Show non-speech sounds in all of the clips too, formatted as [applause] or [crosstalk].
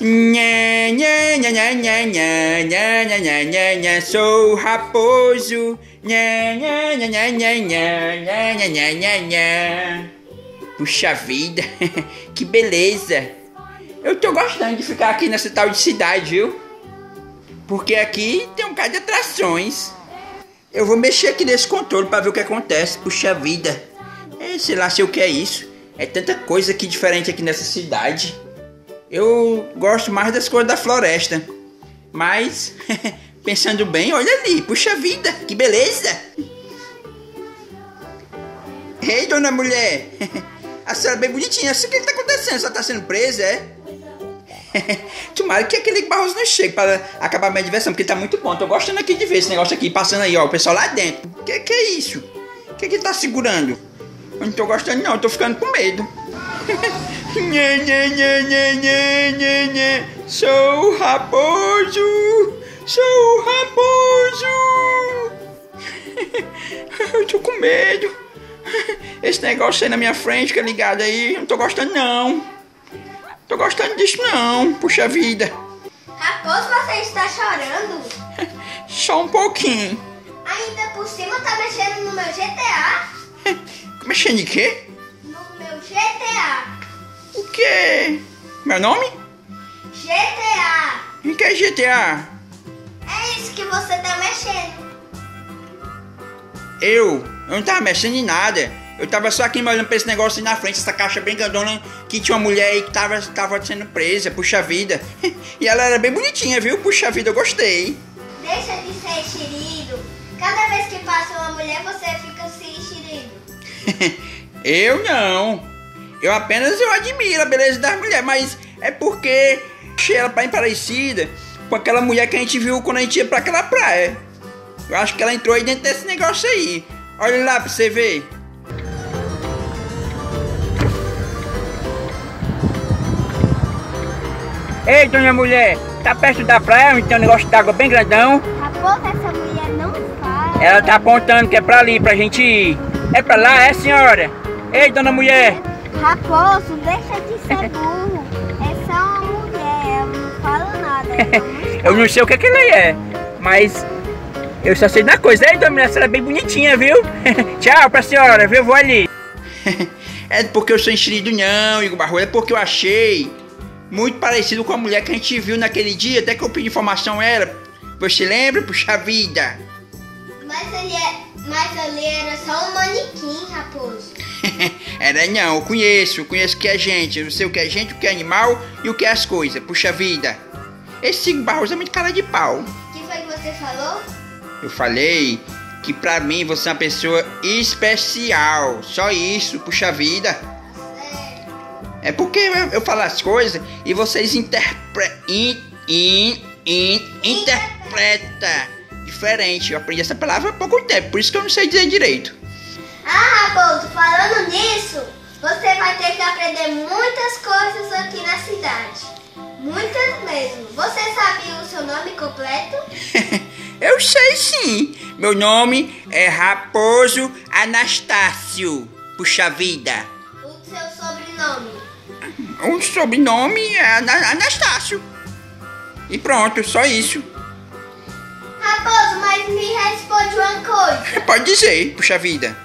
Nha, nha, nha, nha, nha, nha, nha, nha, nha, nha, nha, sou raposo. Nha, nha, nha, nha, nha, nha, nha, nha, nha, nha, nha. Puxa vida, que beleza. Eu tô gostando de ficar aqui nessa tal de cidade, viu? Porque aqui tem um bocado de atrações. Eu vou mexer aqui nesse controle pra ver o que acontece. Puxa vida. É, sei lá se o que é isso. É tanta coisa aqui diferente aqui nessa cidade. Eu gosto mais das cores da floresta. Mas, [laughs] pensando bem, olha ali. Puxa vida, que beleza. Ei, dona mulher. [laughs] A senhora é bem bonitinha. O que está acontecendo? Senhora está sendo presa, é? [laughs] Tomara que aquele Barroso não chegue para acabar minha diversão, porque tá muito bom. Tô gostando aqui de ver esse negócio aqui, passando aí, ó, o pessoal lá dentro. Que que é isso? Que que tá segurando? Eu não tô gostando não, tô ficando com medo. Nhê, nhê, nhê, nhê, nhê, nhê, nhê. Sou raposo, sou raposo. [laughs] eu tô com medo. Esse negócio aí na minha frente, que é ligado aí, não tô gostando não. Tô gostando disso não, puxa vida. Raposo, você está chorando? [laughs] Só um pouquinho. Ainda por cima tá mexendo no meu GTA? [laughs] Mexendo em quê? GTA. O quê? Meu nome? GTA. O que é GTA? É isso que você tá mexendo. Eu? Eu não tava mexendo em nada. Eu tava só aqui olhando pra esse negócio aí na frente, essa caixa bem grandona, que tinha uma mulher aí que tava, tava sendo presa, puxa vida. [laughs] E ela era bem bonitinha, viu? Puxa vida, eu gostei. Deixa de ser enxerido. Cada vez que passa uma mulher, você fica se enxerido. [laughs] eu não. Eu apenas eu admiro a beleza das mulheres, mas é porque achei ela bem parecida com aquela mulher que a gente viu quando a gente ia pra aquela praia. Eu acho que ela entrou aí dentro desse negócio aí. Olha lá pra você ver. Ei, dona mulher, tá perto da praia, onde tem um negócio d'água bem grandão. Raposo, essa mulher não fala. Ela tá apontando que é pra ali, pra gente ir. É pra lá, é senhora? Ei, dona mulher. Raposo, deixa de ser burro. É só uma mulher, ela não fala nada. [laughs] eu não sei o que, que ela é, mas eu só sei da coisa. Ei, dona mulher, ela é bem bonitinha, viu? [laughs] Tchau pra senhora, viu? Eu vou ali. [laughs] é porque eu sou enxerido não, Igor Barro, é porque eu achei muito parecido com a mulher que a gente viu naquele dia, até que eu pedi informação a ela. Você lembra? Puxa vida! Mas ele é. Mas ali era só um manequim, raposo. Era não, eu conheço, eu conheço o que é gente. Eu sei o que é gente, o que é animal e o que é as coisas. Puxa vida! Esse Barroso é muito cara de pau. O que foi que você falou? Eu falei que pra mim você é uma pessoa especial. Só isso, puxa vida. É porque eu, eu falo as coisas e vocês interpretam. In, in, in, interpreta diferente. Eu aprendi essa palavra há pouco tempo, por isso que eu não sei dizer direito. Ah, Raposo, falando nisso, você vai ter que aprender muitas coisas aqui na cidade. Muitas mesmo. Você sabe o seu nome completo? [laughs] eu sei sim. Meu nome é Raposo Anastácio. Puxa vida. O seu sobrenome? O sobrenome é Anastácio. E pronto, só isso. Raposo, mas me responde uma coisa. [laughs] Pode dizer, puxa vida.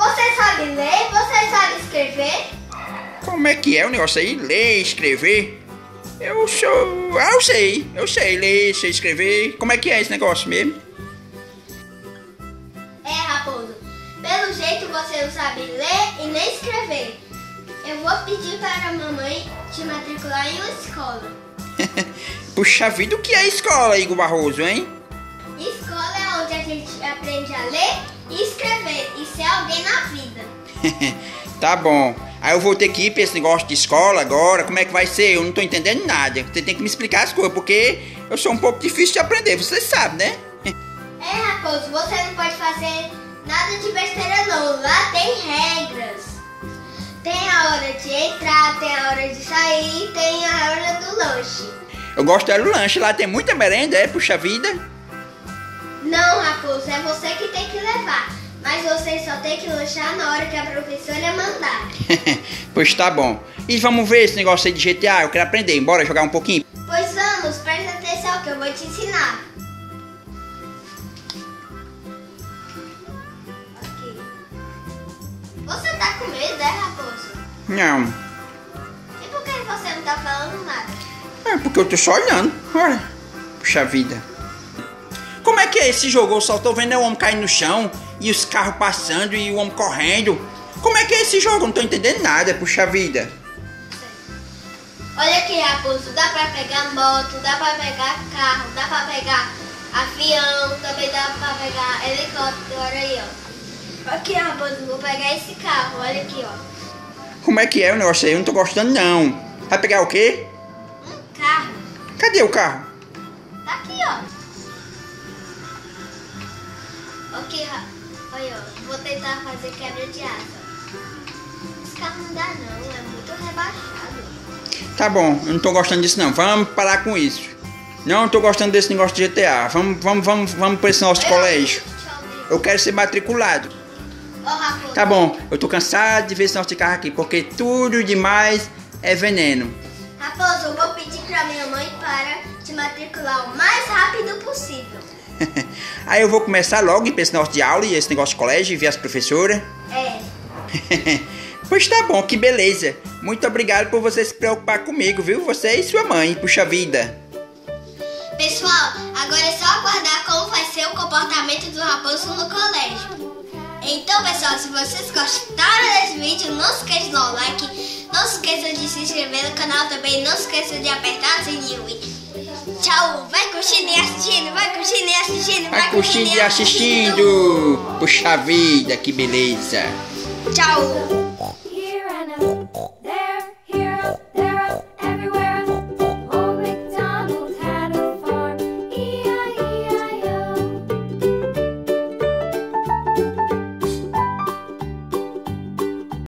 Você sabe ler? Você sabe escrever? Como é que é o negócio aí? Ler, escrever? Eu sou. Ah, eu sei. Eu sei ler, sei escrever. Como é que é esse negócio mesmo? É, Raposo. Pelo jeito você não sabe ler e nem escrever. Eu vou pedir para a mamãe te matricular em uma escola. [laughs] Puxa vida, o que é escola, Igor Barroso, hein? Escola é onde a gente aprende a ler e escrever e ser alguém na vida. [laughs] tá bom. Aí eu vou ter que ir pra esse negócio de escola agora. Como é que vai ser? Eu não tô entendendo nada. Você tem que me explicar as coisas, porque eu sou um pouco difícil de aprender, você sabe, né? [laughs] é, Raposo, você não pode fazer nada de besteira não. Lá tem regras. Tem a hora de entrar, tem a hora de sair, tem a hora do lanche. Eu gosto do lanche, lá tem muita merenda, é? Puxa vida. Não, Raposo, é você que tem que levar. Mas você só tem que lanchar na hora que a professora mandar. [laughs] pois tá bom. E vamos ver esse negócio aí de GTA, eu quero aprender. Bora jogar um pouquinho? Pois vamos, presta atenção que eu vou te ensinar. Aqui. Você tá com medo, é, Raposo? Não. E por que você não tá falando nada? É porque eu tô só olhando. Olha. Puxa vida. Como é que é esse jogo? Eu só tô vendo o homem caindo no chão e os carros passando e o homem correndo. Como é que é esse jogo? Eu não tô entendendo nada, puxa vida. Olha aqui, Raposo, dá pra pegar moto, dá pra pegar carro, dá pra pegar avião, também dá pra pegar helicóptero, olha aí, ó. Aqui, Raposo, vou pegar esse carro, olha aqui, ó. Como é que é o negócio aí? Eu não tô gostando não. Vai pegar o quê? Um carro. Cadê o carro? Tá aqui, ó. Ra- olha, vou tentar fazer quebra de asa. Esse carro não dá não, é muito rebaixado. Tá bom, eu não tô gostando disso não. Vamos parar com isso. Não tô gostando desse negócio de GTA. Vamos, vamos, vamos, vamos pra esse nosso colégio. Eu quero ser matriculado. Tá bom, eu tô cansado de ver esse nosso carro aqui, porque tudo demais é veneno. Raposo, eu vou pedir pra minha mãe para te matricular o mais rápido possível. [laughs] Aí eu vou começar logo pra esse negócio de aula e esse negócio de colégio e ver as professoras. É. [laughs] pois tá bom, que beleza. Muito obrigado por você se preocupar comigo, viu? Você e sua mãe, puxa vida. Pessoal, agora é só aguardar como vai ser o comportamento do raposo no colégio. Então, pessoal, se vocês gostaram desse vídeo, não se esqueça de dar o like, não se esqueça de se inscrever no canal também, não se esqueça de apertar o sininho tchau! Vai curtindo e assistindo, vai curtindo e assistindo, Vai curtindo e assistindo. Puxa vida, que beleza. Tchau!